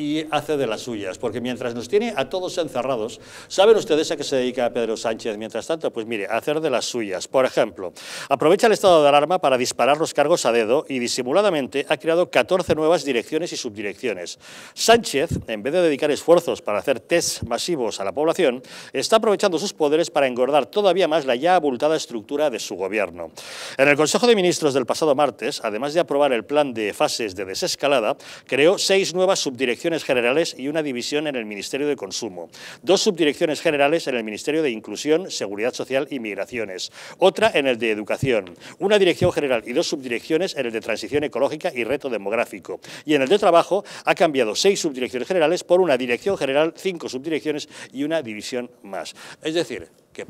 y hace de las suyas, porque mientras nos tiene a todos encerrados, ¿saben ustedes a qué se dedica Pedro Sánchez mientras tanto? Pues mire, hacer de las suyas. Por ejemplo, aprovecha el estado de alarma para disparar los cargos a dedo y disimuladamente ha creado 14 nuevas direcciones y subdirecciones. Sánchez, en vez de dedicar esfuerzos para hacer test masivos a la población, está aprovechando sus poderes para engordar todavía más la ya abultada estructura de su gobierno. En el Consejo de Ministros del pasado martes, además de aprobar el plan de fases de desescalada, creó seis nuevas subdirecciones generales y una división en el Ministerio de Consumo, dos subdirecciones generales en el Ministerio de Inclusión, Seguridad Social y Migraciones, otra en el de Educación, una dirección general y dos subdirecciones en el de Transición Ecológica y Reto Demográfico. Y en el de Trabajo ha cambiado seis subdirecciones generales por una dirección general, cinco subdirecciones y una división más. Es decir, que